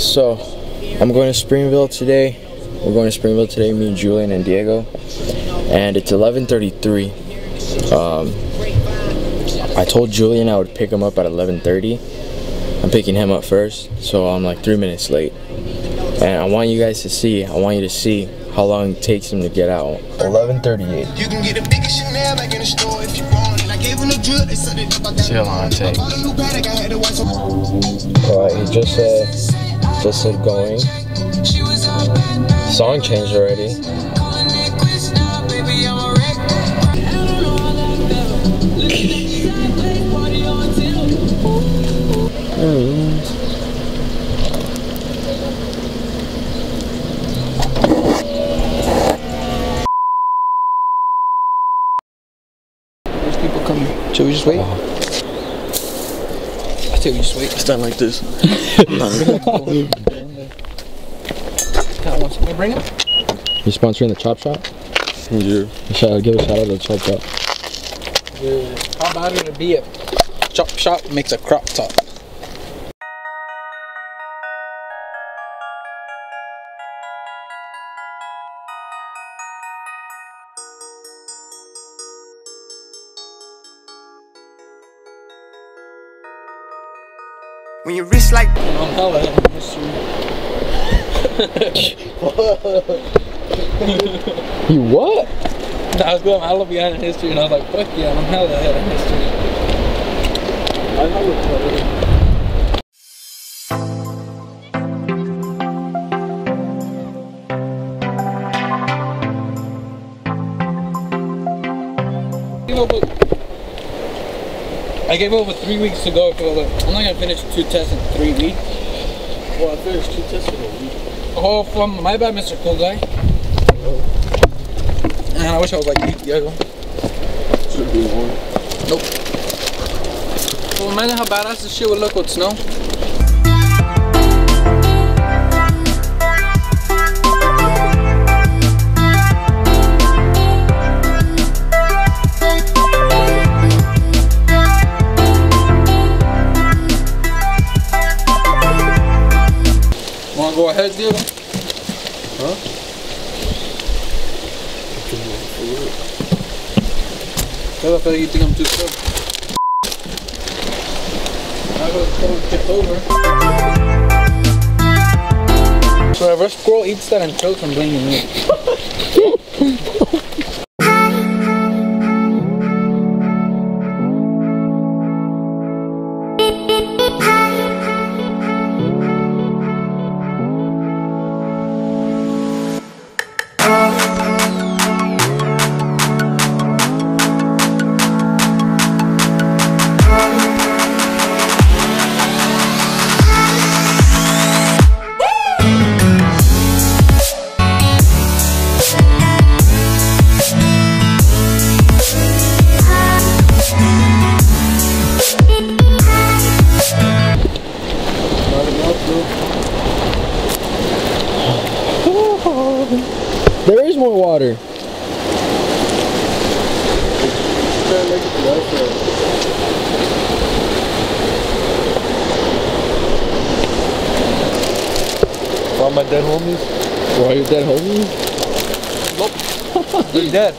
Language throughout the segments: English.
so I'm going to Springville today. We're going to Springville today, me, Julian, and Diego. And it's 11.33. Um, I told Julian I would pick him up at 11.30. I'm picking him up first, so I'm like three minutes late. And I want you guys to see, I want you to see how long it takes him to get out. 11.38. You can get the biggest Chanel back in the store if you want it. I gave him the drill, they said it up. I got See how long it takes. bought a new Patek, I had to watch some. Alright, he just said, just said going. Song changed already. There's people coming. Should we just wait? I think we just wait. Stand like this. Got one. Bring him? You sponsoring the Chop Shop? Yeah. Shout, give a shout out to the Chop Shop. How about it to be a chop shop makes a crop top? When your wrist like I'm hella in history. You what? I was going hella behind in history and I was like, fuck yeah, I'm hella ahead in history. I know it's I gave over three weeks to go. I'm not gonna finish two tests in three weeks. Well, I finished two tests in a week. Oh, from my bad, Mr. Cool Guy. And I wish I was like you, Diego. Should be one. Nope. Well, imagine how badass this shit would look with snow. Wanna go ahead, Diego? Huh? Cause I feel like you think I'm too slow. I go go tip over. So whenever a squirrel eats that and chokes, I'm blaming you. All my dead homies. Why you dead homie? They're dead.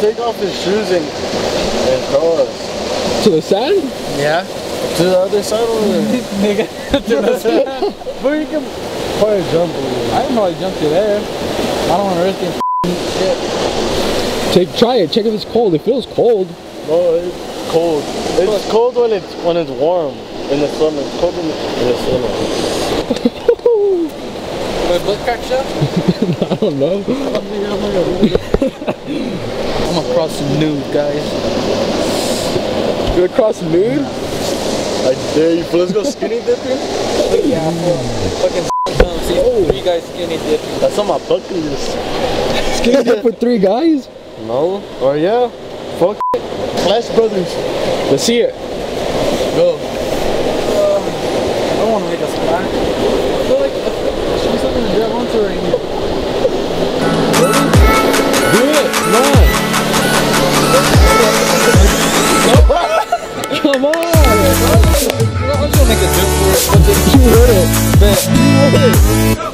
Take off his shoes and, and throw us. To the sand? Yeah. To the other side over there. Nigga, to the side. But you can probably jump over there. I can probably jump you there. I don't want to risk it. shit. Take, try it. Check if it's cold. It feels cold. No, it's cold. It's cold when it's when it's warm in the summer. Cold in the, in the summer. My butt crack shot? I don't know. I'm across the nude, guys. You're across nude? I dare you. Let's go skinny dipping. Yeah, fucking down. See, oh, three guys skinny dipping. That's on my bucket list. Skinny dip with three guys? No. Or yeah. Fuck it. Flash Brothers. Let's see it. Go. Uh, I don't want to make a splash. I feel like I should be something to grab onto right here. Do it. Come on. Come on. I'm just gonna make a joke for it, but You wouldn't. bet. You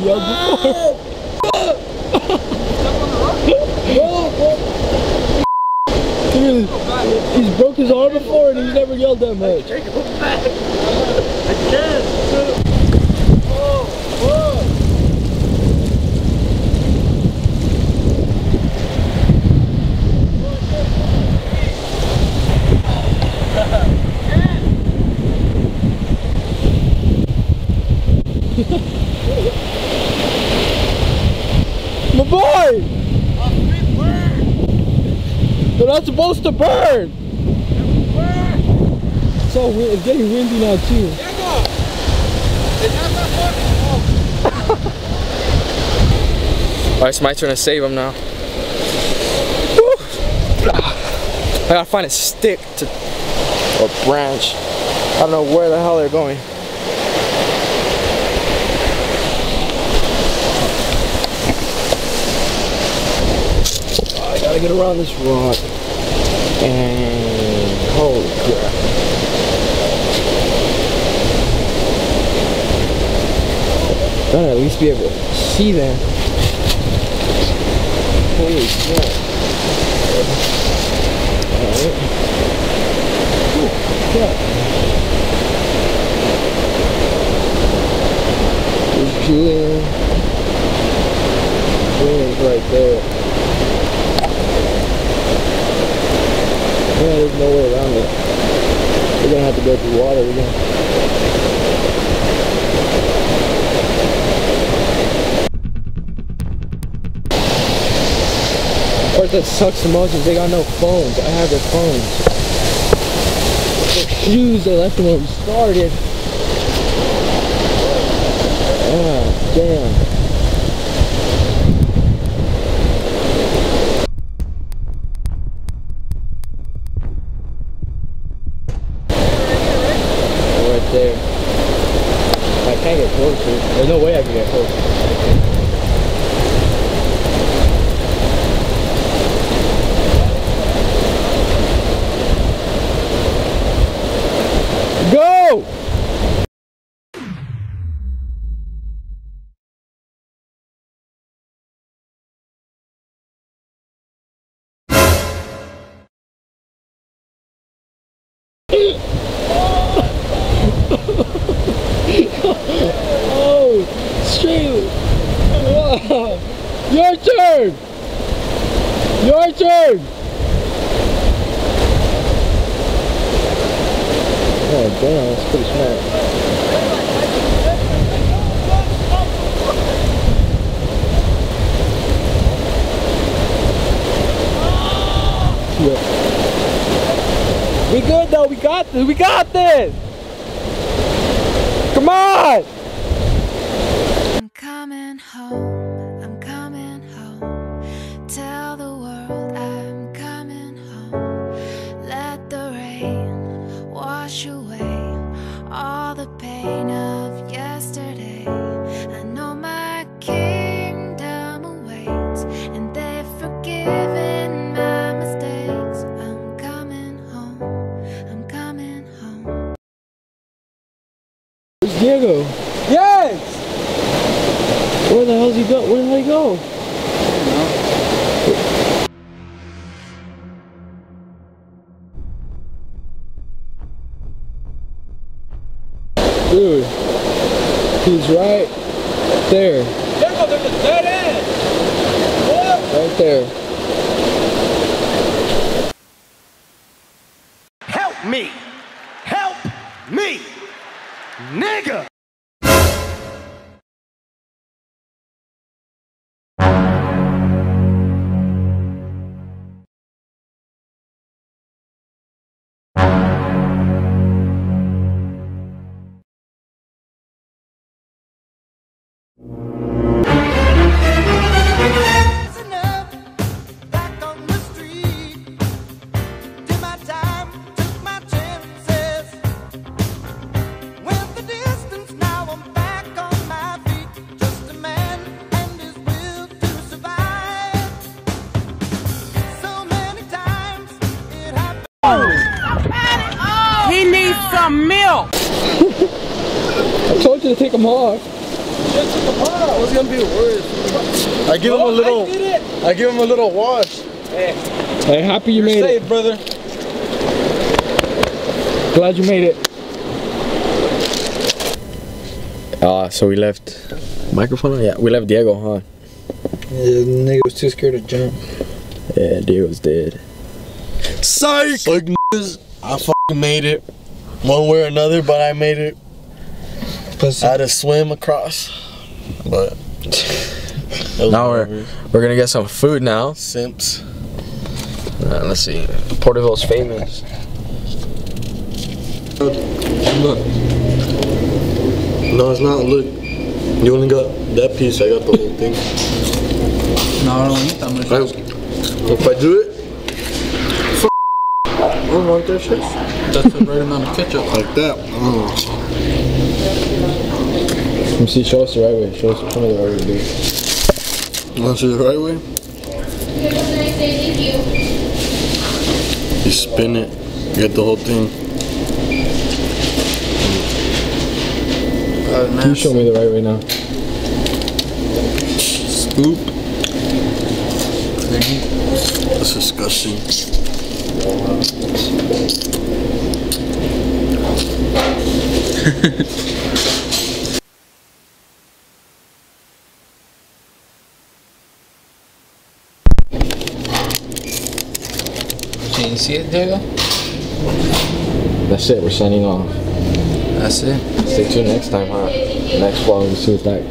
Dude, he's broke his arm before and he's never yelled that much. My boy! They're not supposed to burn! So wi- it's getting windy now too. Alright, it's my turn to save him now. I gotta find a stick to or branch. I don't know where the hell they're going. Gotta get around this rock. And holy crap. Gotta at least be able to see that. Holy crap. Alright. Crap. There's Julian. Julian's right there. Yeah, there's no way around it. We're gonna have to go through water again. Part that sucks the most is they got no phones. I have their phones. Their shoes they left them when we started. Ah, damn. There. I can't get closer. There's no way I can get closer. Go! Oh, Wow. Your turn. Your turn. Oh damn, that's pretty smart. We good though. We got this. We got this. Come on. the pain of yesterday. I know my kingdom awaits, and they've forgiven my mistakes. I'm coming home, I'm coming home. Where's Diego? Yes! Where the hell's he go? Where did he go? Dude, he's right there, Diego, there's a dead end! What? right there. Happened. He needs some milk. I told you to take him off. What's gonna be worse? I give him a little. I! I give him a little wash. Hey, happy you made Safe, brother. Glad you made it. Uh, so we left microphone? Yeah, we left Diego, huh? Yeah, the nigga was too scared to jump. Yeah, Diego's dead. Psych! Like I fucking made it. One way or another, but I made it. Pussy. I had to swim across. But. Now we're whatever. we're gonna get some food now. Simps. Uh, let's see. Porterville's famous. Look. No, it's not. Look. You only got that piece. I got the whole thing. No, I don't eat that much. I- if I do it. F- I don't that shit. That's the right amount of ketchup. Like that. Mm. Let me see. Show us the right way. Show us show me the right way, dude. Want to see the right way? You spin it, get the whole thing. Can you show me the right way now? Scoop. That's disgusting. Can you see it, Diego? That's it. We're signing off. That's it. Stay tuned next time, huh? Next vlog, we'll see what's back.